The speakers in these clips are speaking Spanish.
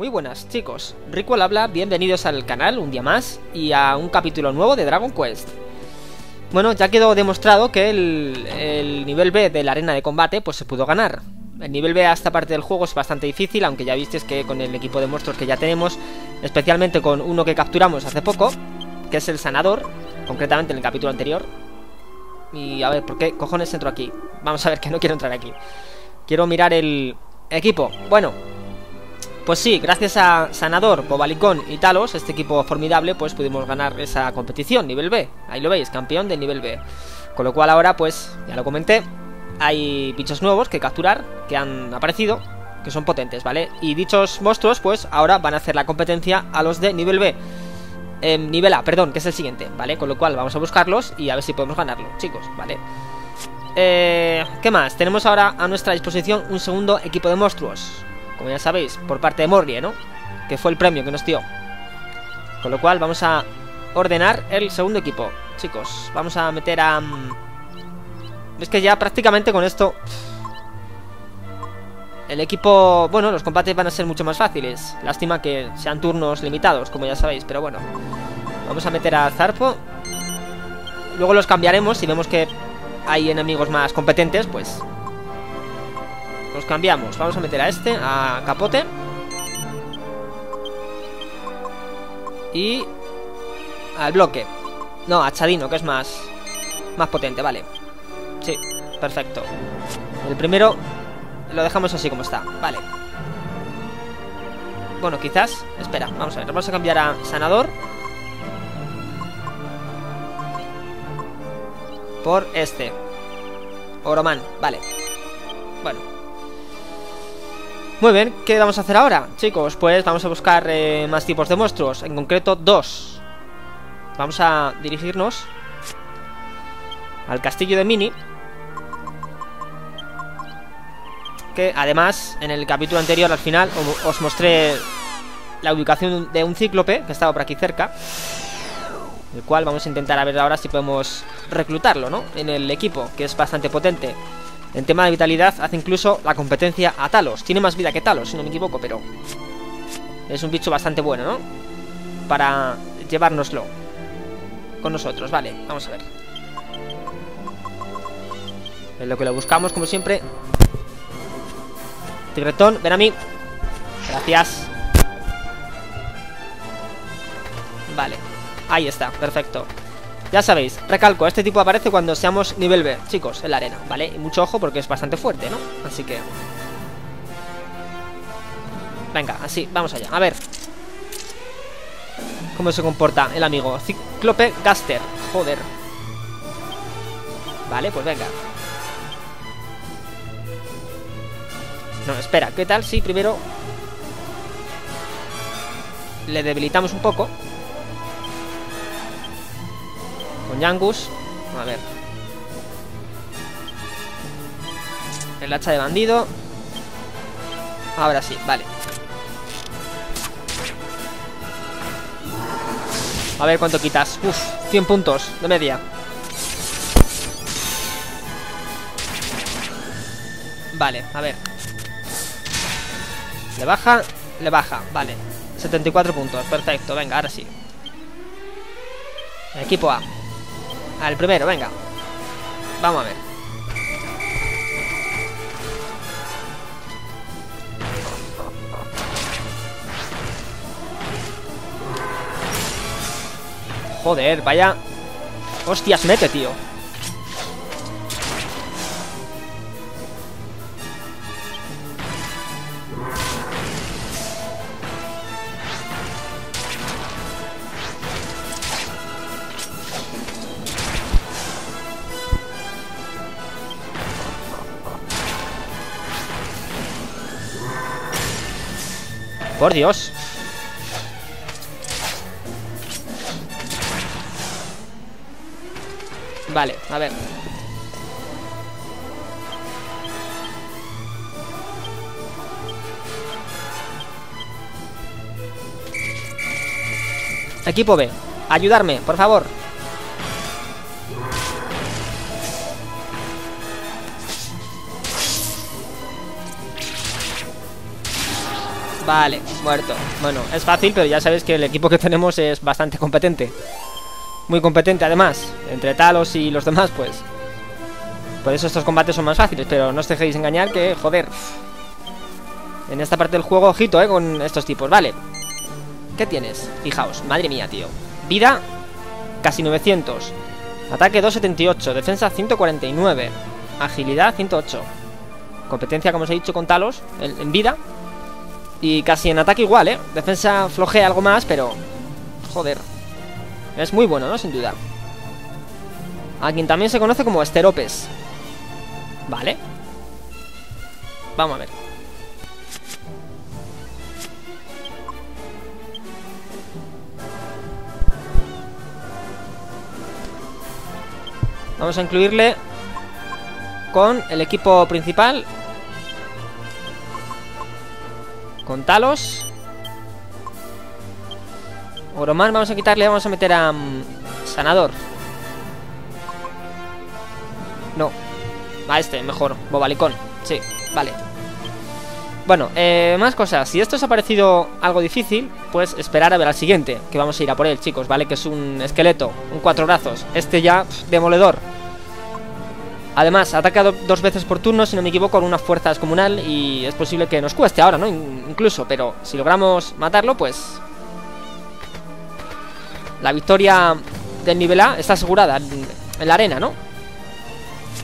Muy buenas chicos, Rico habla, bienvenidos al canal un día más y a un capítulo nuevo de Dragon Quest. Bueno, ya quedó demostrado que el, nivel B de la arena de combate pues se pudo ganar. El nivel B a esta parte del juego es bastante difícil, aunque ya visteis que con el equipo de monstruos que ya tenemos, especialmente con uno que capturamos hace poco, que es el sanador, concretamente en el capítulo anterior. Y a ver, ¿por qué cojones entro aquí? Vamos a ver que no quiero entrar aquí. Quiero mirar el equipo. Bueno, pues sí, gracias a Sanador, Bobalicón y Talos, este equipo formidable, pues pudimos ganar esa competición, nivel B. Ahí lo veis, campeón de nivel B. Con lo cual ahora, pues, ya lo comenté, hay bichos nuevos que capturar, que han aparecido, que son potentes, ¿vale? Y dichos monstruos, pues, ahora van a hacer la competencia a los de nivel B. Eh, nivel A, perdón, que es el siguiente, ¿vale? Con lo cual vamos a buscarlos y a ver si podemos ganarlo, chicos, ¿vale? Eh, ¿Qué más? Tenemos ahora a nuestra disposición un segundo equipo de monstruos como ya sabéis, por parte de Morrie, ¿no? Que fue el premio que nos dio. Con lo cual vamos a ordenar el segundo equipo. Chicos, vamos a meter a... Mm, es que ya prácticamente con esto... El equipo... Bueno, los combates van a ser mucho más fáciles. Lástima que sean turnos limitados, como ya sabéis, pero bueno. Vamos a meter a Zarpo. Luego los cambiaremos si vemos que hay enemigos más competentes, pues cambiamos. Vamos a meter a este, a Capote. Y... Al bloque. No, a Chadino, que es más... Más potente, vale. Sí, perfecto. El primero lo dejamos así como está, vale. Bueno, quizás... Espera, vamos a ver. Vamos a cambiar a Sanador. Por este. Oroman, vale. Bueno, muy bien, ¿qué vamos a hacer ahora? Chicos, pues vamos a buscar eh, más tipos de monstruos En concreto, dos Vamos a dirigirnos Al castillo de Mini Que además, en el capítulo anterior Al final, os mostré La ubicación de un cíclope Que estaba por aquí cerca El cual vamos a intentar a ver ahora si podemos Reclutarlo, ¿no? En el equipo, que es bastante potente en tema de vitalidad hace incluso la competencia a Talos. Tiene más vida que Talos, si no me equivoco, pero... Es un bicho bastante bueno, ¿no? Para llevárnoslo con nosotros. Vale, vamos a ver. Es lo que lo buscamos, como siempre. Tigretón, ven a mí. Gracias. Vale. Ahí está, perfecto. Ya sabéis, recalco, este tipo aparece cuando seamos nivel B, chicos, en la arena, ¿vale? Y mucho ojo porque es bastante fuerte, ¿no? Así que... Venga, así, vamos allá, a ver. ¿Cómo se comporta el amigo? Cíclope Gaster, joder. Vale, pues venga. No, espera, ¿qué tal si primero Le debilitamos un poco Yangus. A ver. El hacha de bandido. Ahora sí, vale. A ver cuánto quitas. Uf, 100 puntos de media. Vale, a ver. Le baja, le baja, vale. 74 puntos, perfecto, venga, ahora sí. Equipo A. Al primero, venga. Vamos a ver. Joder, vaya... Hostias, mete, tío. Por Dios. Vale, a ver. Equipo B, ayudarme, por favor. Vale, muerto. Bueno, es fácil, pero ya sabéis que el equipo que tenemos es bastante competente. Muy competente, además. Entre Talos y los demás, pues... Por eso estos combates son más fáciles, pero no os dejéis engañar que, joder... En esta parte del juego, ojito, eh, con estos tipos. Vale. ¿Qué tienes? Fijaos, madre mía, tío. Vida, casi 900. Ataque 278, defensa 149. Agilidad 108. Competencia, como os he dicho, con Talos en, vida. Y casi en ataque igual, ¿eh? Defensa flojea algo más, pero... Joder. Es muy bueno, ¿no? Sin duda. A quien también se conoce como Esteropes. Vale. Vamos a ver. Vamos a incluirle con el equipo principal. Con Talos. Oroman vamos a quitarle, vamos a meter a mm, Sanador. No. A este, mejor. Bobalicón. Sí, vale. Bueno, eh, más cosas. Si esto os ha parecido algo difícil, pues esperar a ver al siguiente, que vamos a ir a por él, chicos, ¿vale? Que es un esqueleto, un cuatro brazos. Este ya, demoledor. Además, ataca dos veces por turno, si no me equivoco, con una fuerza descomunal y es posible que nos cueste ahora, ¿no? Incluso, pero si logramos matarlo, pues... La victoria del nivel A está asegurada en la arena, ¿no?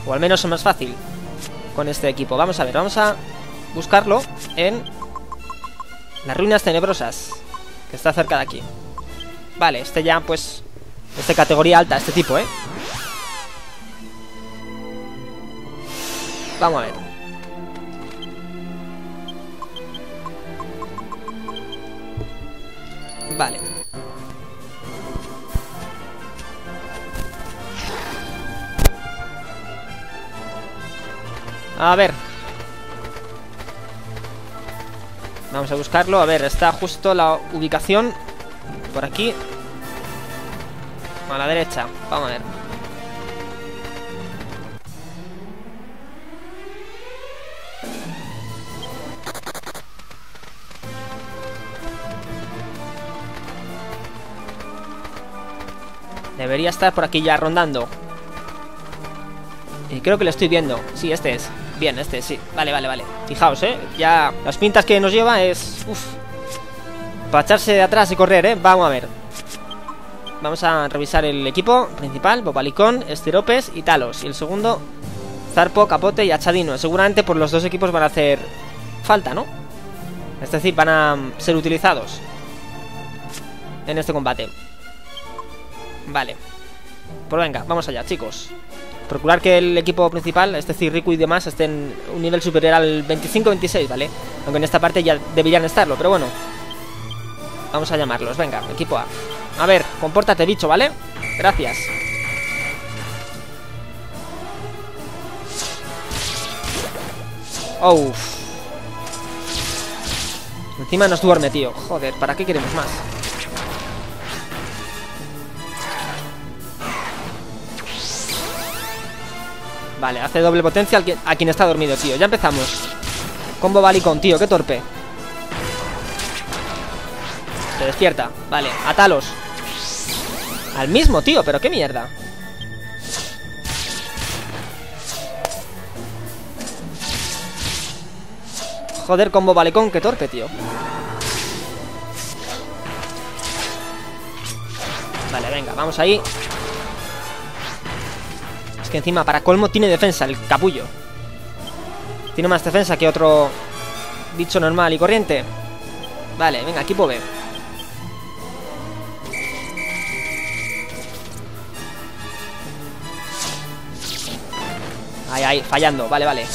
O al menos es más fácil con este equipo. Vamos a ver, vamos a buscarlo en las ruinas tenebrosas, que está cerca de aquí. Vale, este ya, pues, es de categoría alta, este tipo, ¿eh? Vamos a ver. Vale. A ver. Vamos a buscarlo. A ver, está justo la ubicación. Por aquí. A la derecha. Vamos a ver. Debería estar por aquí ya rondando. Y creo que lo estoy viendo. Sí, este es. Bien, este sí. Vale, vale, vale. Fijaos, ¿eh? Ya las pintas que nos lleva es... Uf. Para echarse de atrás y correr, ¿eh? Vamos a ver. Vamos a revisar el equipo principal. Bobalicón, Estiropes y Talos. Y el segundo, Zarpo, Capote y Achadino. Seguramente por los dos equipos van a hacer falta, ¿no? Es decir, van a ser utilizados en este combate. Vale. Pues venga, vamos allá, chicos. Procurar que el equipo principal, es decir, y demás, estén un nivel superior al 25-26, ¿vale? Aunque en esta parte ya deberían estarlo, pero bueno. Vamos a llamarlos, venga, equipo A. A ver, compórtate, bicho, ¿vale? Gracias. Oh. Encima nos duerme, tío. Joder, ¿para qué queremos más? Vale, hace doble potencia a quien está dormido, tío. Ya empezamos. Combo Balicón, tío, qué torpe. Se despierta. Vale, atalos. Al mismo, tío, pero qué mierda. Joder, combo Balicón, qué torpe, tío. Vale, venga, vamos ahí es que encima, para colmo, tiene defensa el capullo. Tiene más defensa que otro bicho normal y corriente. Vale, venga, equipo B. Ahí, ahí, fallando. Vale, vale.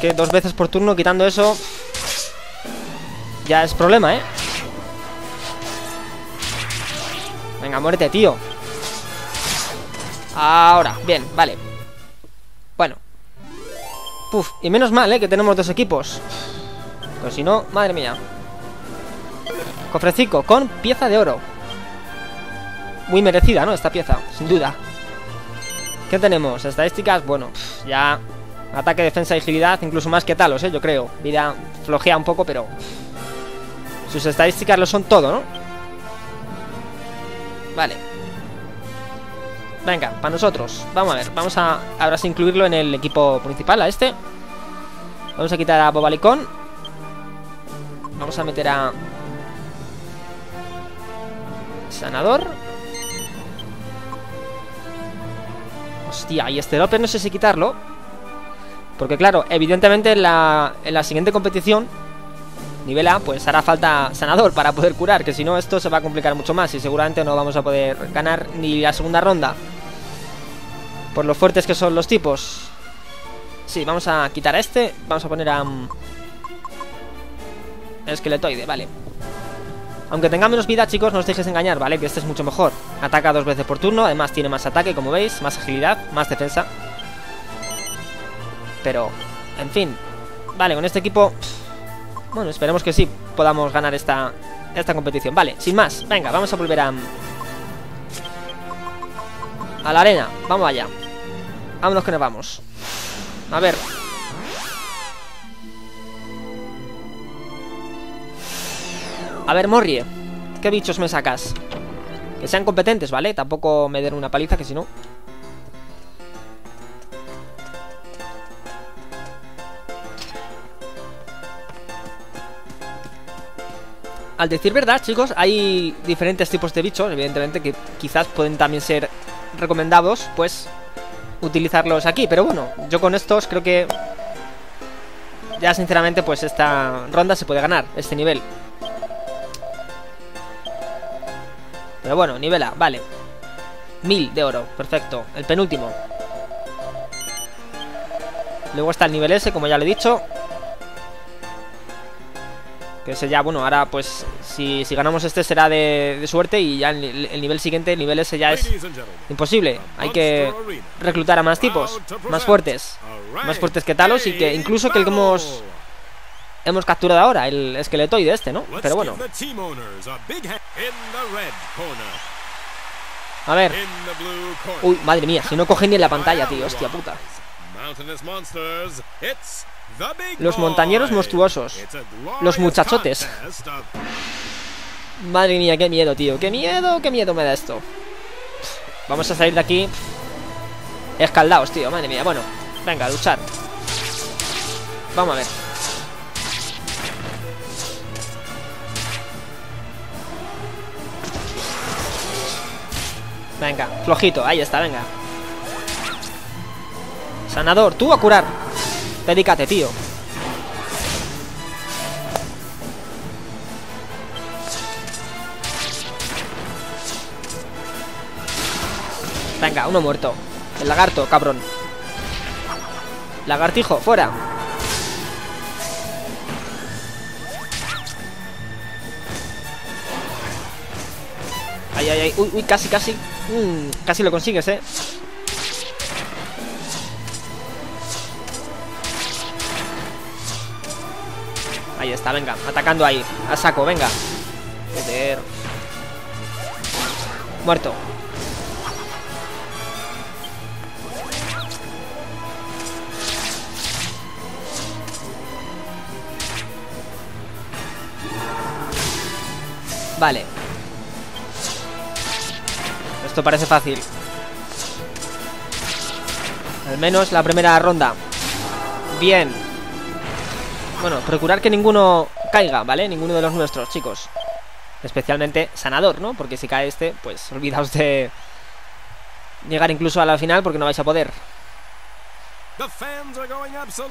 Que dos veces por turno quitando eso Ya es problema, ¿eh? Venga, muérete, tío Ahora, bien, vale Bueno Puf, y menos mal, ¿eh? Que tenemos dos equipos. Pues si no, madre mía. Cofrecico con pieza de oro. Muy merecida, ¿no? Esta pieza, sin duda. ¿Qué tenemos? Estadísticas, bueno, ya... Ataque, defensa y agilidad, incluso más que Talos, ¿eh? Yo creo. Vida flojea un poco, pero... Sus estadísticas lo son todo, ¿no? Vale. Venga, para nosotros. Vamos a ver, vamos a ahora sí incluirlo en el equipo principal, a este. Vamos a quitar a Bobalicón. Vamos a meter a... Sanador. Hostia, y este López no sé si quitarlo. Porque claro, evidentemente en la, en la siguiente competición, nivel A, pues hará falta sanador para poder curar. Que si no, esto se va a complicar mucho más y seguramente no vamos a poder ganar ni la segunda ronda. Por lo fuertes que son los tipos. Sí, vamos a quitar a este. Vamos a poner a... Um, esqueletoide, vale. Aunque tenga menos vida, chicos, no os dejes engañar, ¿vale? Que este es mucho mejor. Ataca dos veces por turno, además tiene más ataque, como veis, más agilidad, más defensa. Pero, en fin. Vale, con este equipo... Bueno, esperemos que sí podamos ganar esta, esta competición. Vale, sin más, venga, vamos a volver a... A la arena, vamos allá. Vámonos que nos vamos. A ver. A ver, Morrie. ¿Qué bichos me sacas? Que sean competentes, ¿vale? Tampoco me den una paliza, que si no... Al decir verdad, chicos, hay diferentes tipos de bichos, evidentemente, que quizás pueden también ser recomendados, pues, utilizarlos aquí. Pero bueno, yo con estos creo que ya sinceramente pues esta ronda se puede ganar, este nivel. Pero bueno, nivel A, vale. Mil de oro, perfecto. El penúltimo. Luego está el nivel S, como ya lo he dicho. Que ese ya, bueno, ahora pues si, ganamos este será de, suerte y ya el, nivel siguiente, el nivel S ya es imposible. Hay que reclutar a más tipos, más fuertes, más fuertes que Talos y que incluso que el que hemos, hemos capturado ahora, el esqueletoide este, ¿no? Pero bueno. A ver. Uy, madre mía, si no coge ni en la pantalla, tío, hostia puta. Los montañeros monstruosos. Los muchachotes. Madre mía, qué miedo, tío. Qué miedo, qué miedo me da esto. Vamos a salir de aquí escaldados, tío. Madre mía, bueno. Venga, luchar. Vamos a ver. Venga, flojito, ahí está, venga Sanador, tú a curar Dedícate, tío. Venga, uno muerto. El lagarto, cabrón. Lagartijo, fuera. Ay, ay, ay. Uy, uy, casi, casi. Mm, Casi lo consigues, eh venga, atacando ahí A saco, venga. Muerto. Vale. Esto parece fácil. Al menos la primera ronda. Bien bueno, procurar que ninguno caiga, ¿vale? Ninguno de los nuestros, chicos. Especialmente sanador, ¿no? Porque si cae este, pues olvidaos de llegar incluso a la final porque no vais a poder.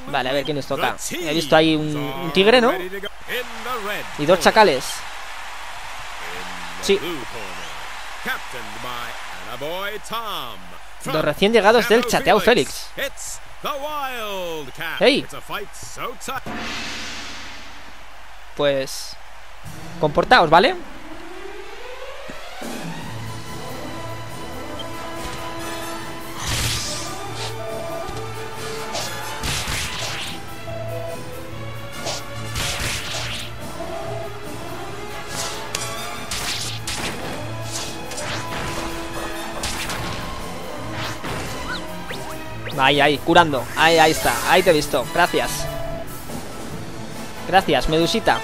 Vale, a ver quién nos toca. He visto ahí un, tigre, ¿no? Y dos chacales. Sí. Dos recién llegados del chateao Félix ¡Hey! Pues... Comportaos, ¿vale? Ahí, ahí, curando. Ahí, ahí está. Ahí te he visto. Gracias. Gracias, Medusita.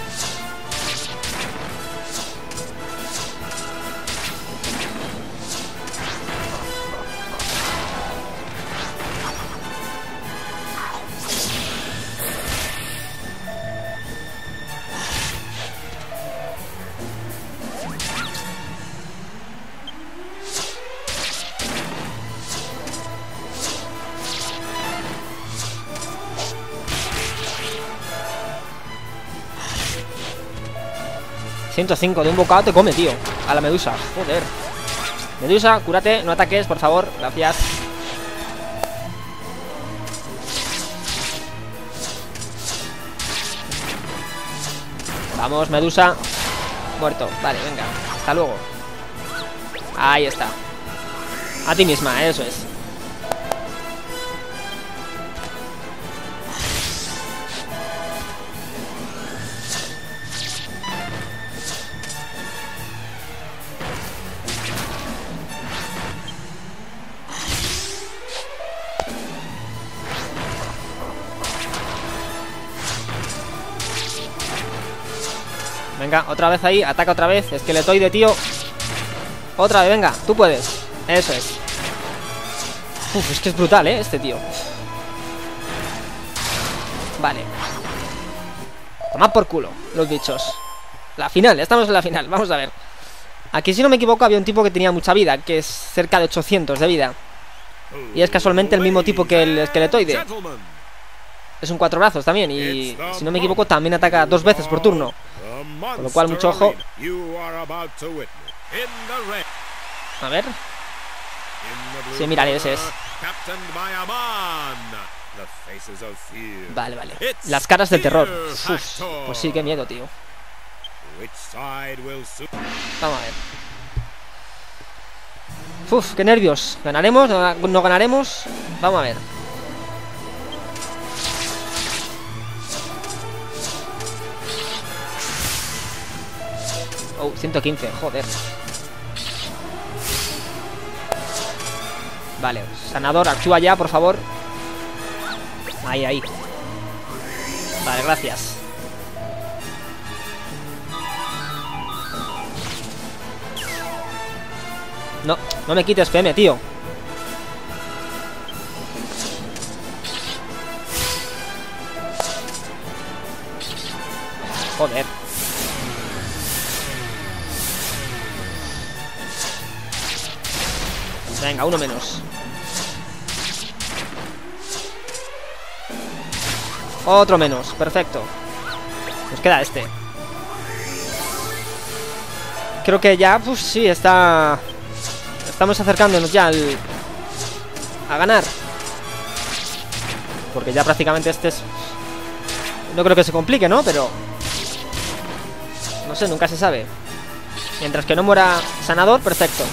105 de un bocado te come, tío. A la medusa, joder. Medusa, cúrate, no ataques, por favor. Gracias. Vamos, medusa. Muerto, vale, venga. Hasta luego. Ahí está. A ti misma, eso es Venga, otra vez ahí, ataca otra vez Esqueletoide, tío. Otra vez, venga, tú puedes. Eso es. Uf, es que es brutal, ¿eh? Este tío. Vale. Toma por culo, los bichos. La final, estamos en la final, vamos a ver. Aquí si no me equivoco había un tipo que tenía mucha vida Que es cerca de 800 de vida. Y es casualmente el mismo tipo que el esqueletoide. Es un cuatro brazos también Y si no me equivoco también ataca dos veces por turno con lo cual, mucho ojo. A ver. Sí, mira, ese es. Vale, vale. Las caras del terror. pues sí, qué miedo, tío. Vamos a ver. Uf, qué nervios. ¿Ganaremos? ¿No ganaremos? Vamos a ver. Oh, 115, joder. Vale, sanador, actúa ya, por favor. Ahí, ahí. Vale, gracias. No, no me quites PM, tío. Joder. Venga, uno menos. Otro menos, perfecto. Nos queda este. Creo que ya, pues sí, está Estamos acercándonos ya al A ganar. Porque ya prácticamente este es No creo que se complique, ¿no? Pero No sé, nunca se sabe. Mientras que no muera sanador, perfecto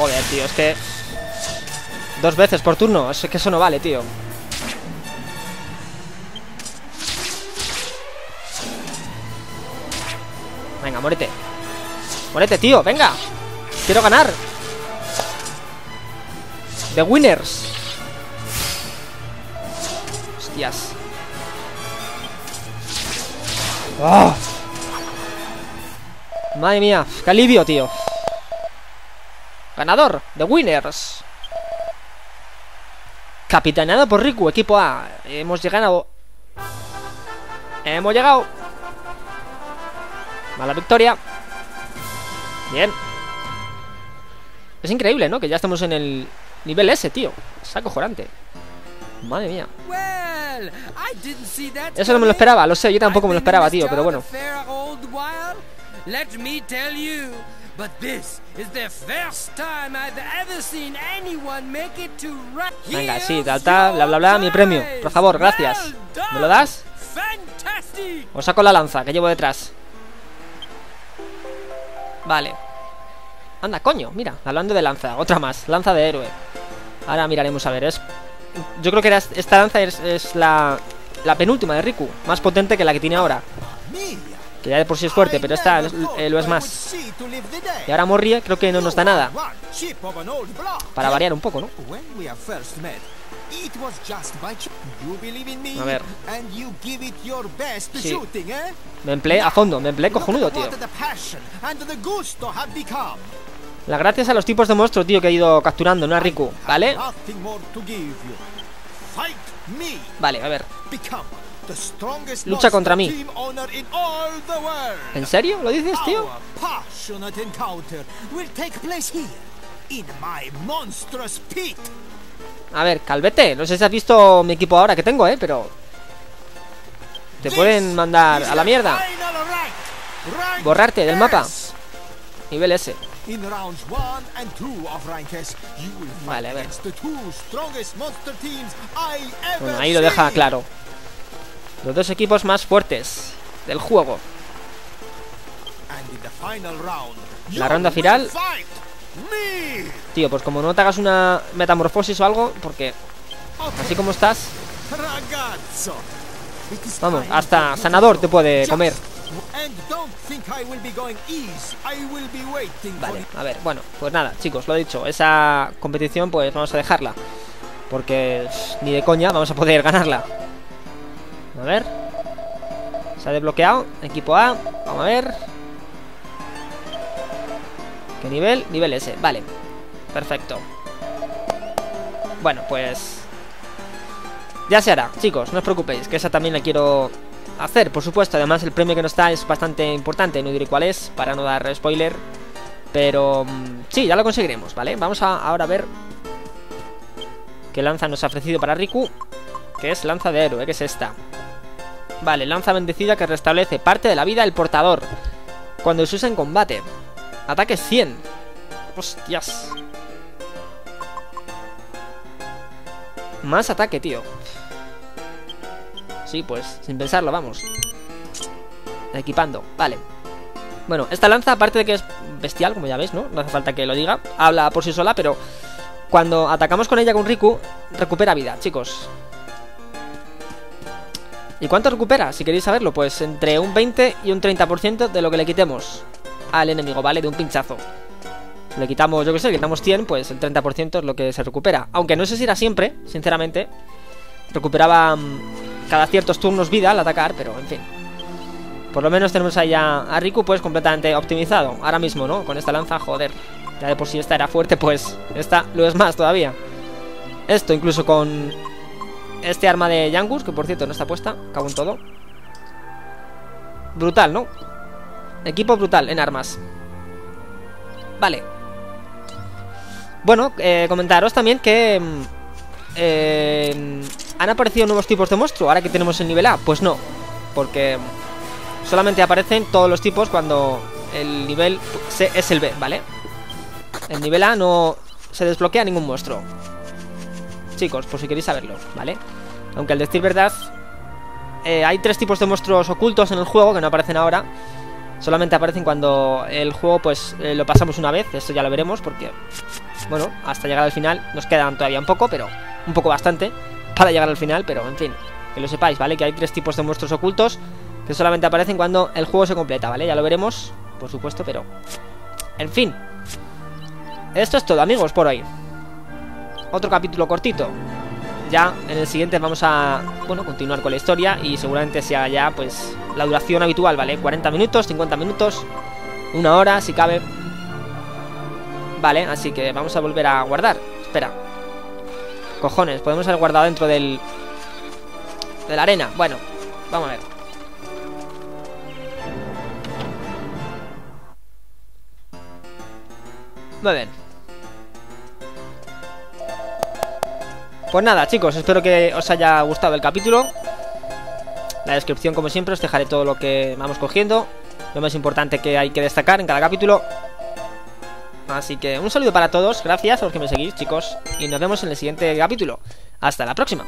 Joder, tío, es que... Dos veces por turno, es que eso no vale, tío. Venga, muérete. Muérete, tío, venga. Quiero ganar. The Winners. Hostias. ¡Oh! Madre mía, qué alivio, tío Ganador, The Winners. Capitaneado por Riku, equipo A. Hemos llegado. Hemos llegado. Mala victoria. Bien. Es increíble, ¿no? Que ya estamos en el nivel S, tío. Es acojonante. Madre mía. Eso no me lo esperaba, lo sé, yo tampoco me lo esperaba, tío, pero bueno. But this is the first time I've ever seen anyone make it to Venga, sí, tal, tal, bla, bla, bla, mi premio. Por favor, gracias. ¿Me lo das? Os saco la lanza que llevo detrás. Vale. Anda, coño, mira, hablando de lanza, otra más, lanza de héroe. Ahora miraremos a ver, es yo creo que esta lanza es, la, la penúltima de Riku, más potente que la que tiene ahora. Que ya de por sí es fuerte, pero esta lo es más. Y ahora Morrie creo que no nos da nada. Para variar un poco, ¿no? A ver. Sí. Me empleé a fondo, me empleé cojonudo, tío. Las gracias a los tipos de monstruos, tío, que he ido capturando, no a Riku, ¿vale? Vale, a ver. Lucha contra mí. ¿En serio? ¿Lo dices, tío? A ver, calvete. No sé si has visto mi equipo ahora que tengo, ¿eh? Pero... Te pueden mandar a la mierda. Borrarte del mapa. Nivel S. Vale, a ver. Bueno, ahí lo deja claro. Los dos equipos más fuertes del juego. La ronda final. Tío, pues como no te hagas una metamorfosis o algo, porque así como estás. Vamos, hasta sanador te puede comer. Vale, a ver, bueno, pues nada, chicos, lo he dicho, esa competición pues vamos a dejarla. Porque ni de coña vamos a poder ganarla. A ver. Se ha desbloqueado. Equipo A. Vamos a ver. ¿Qué nivel? Nivel S. Vale. Perfecto. Bueno, pues... Ya se hará, chicos, no os preocupéis, que esa también la quiero hacer, por supuesto. Además, el premio que nos está es bastante importante, no diré cuál es, para no dar spoiler. Pero mm, sí, ya lo conseguiremos, ¿vale? Vamos a ahora a ver qué lanza nos ha ofrecido para Riku, que es lanza de héroe, que es esta. Vale, lanza bendecida que restablece parte de la vida del portador cuando se usa en combate. Ataque 100. Hostias. Más ataque, tío. Sí, pues, sin pensarlo, vamos. Equipando, vale. Bueno, esta lanza, aparte de que es bestial, como ya veis, ¿no? No hace falta que lo diga. Habla por sí sola, pero cuando atacamos con ella con Riku, recupera vida, chicos. ¿Y cuánto recupera? Si queréis saberlo, pues entre un 20 y un 30% de lo que le quitemos al enemigo, ¿vale? De un pinchazo. le quitamos, yo que sé, le quitamos 100, pues el 30% es lo que se recupera. Aunque no sé si era siempre, sinceramente. Recuperaba mm, cada ciertos turnos vida al atacar, pero en fin. Por lo menos tenemos ahí a, Riku pues completamente optimizado. Ahora mismo, ¿no? Con esta lanza, joder. Ya de por si esta era fuerte, pues esta lo es más todavía. Esto incluso con este arma de Yangus, que por cierto no está puesta, cago en todo. Brutal, ¿no? Equipo brutal en armas. Vale. Bueno, eh, comentaros también que... Mm, eh, ¿Han aparecido nuevos tipos de monstruo ahora que tenemos el nivel A? Pues no, porque solamente aparecen todos los tipos cuando el nivel C es el B, ¿vale? El nivel A no se desbloquea ningún monstruo chicos, por si queréis saberlo, ¿vale? Aunque al decir verdad, eh, hay tres tipos de monstruos ocultos en el juego que no aparecen ahora. Solamente aparecen cuando el juego pues eh, lo pasamos una vez, esto ya lo veremos porque, bueno, hasta llegar al final nos quedan todavía un poco, pero un poco bastante para llegar al final, pero en fin, que lo sepáis, ¿vale? Que hay tres tipos de monstruos ocultos que solamente aparecen cuando el juego se completa, ¿vale? Ya lo veremos, por supuesto, pero... En fin. Esto es todo, amigos, por hoy otro capítulo cortito. Ya en el siguiente vamos a, bueno, continuar con la historia y seguramente sea ya, pues, la duración habitual, ¿vale? 40 minutos, 50 minutos, una hora, si cabe. Vale, así que vamos a volver a guardar. Espera. Cojones, podemos haber guardado dentro del... De la arena. Bueno, vamos a ver. Muy bien. Pues nada, chicos, espero que os haya gustado el capítulo. La descripción, como siempre, os dejaré todo lo que vamos cogiendo. Lo más importante que hay que destacar en cada capítulo. Así que un saludo para todos, gracias a los que me seguís, chicos. Y nos vemos en el siguiente capítulo. Hasta la próxima.